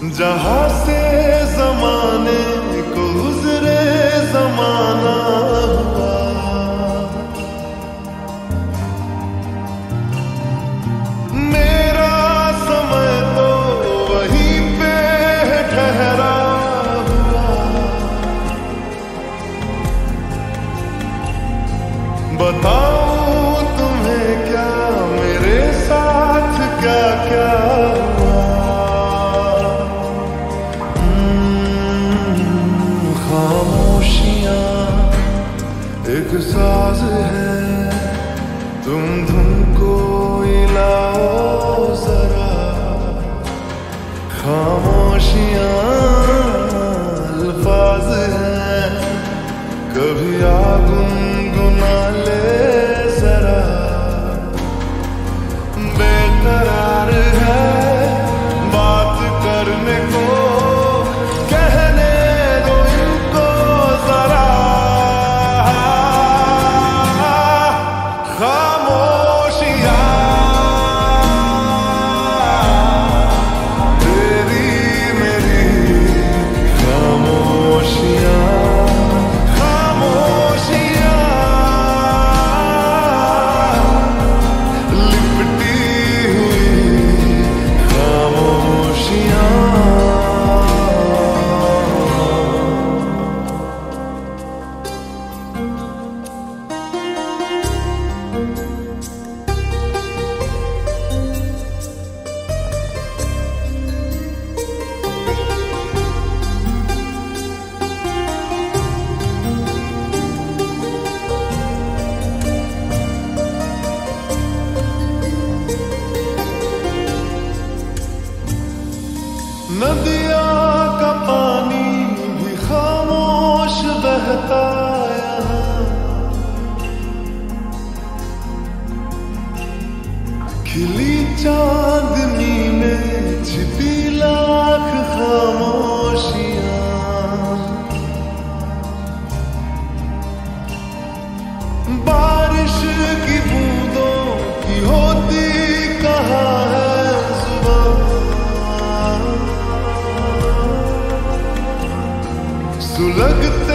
जहाँ से जमाने को गुजरे जमाना मेरा समय तो पे ठहरा बताओ एक साज है। तुम धुन को इलाओ जरा। खामोशियाँ अल्फाज हैं। कभी आगू तू लगता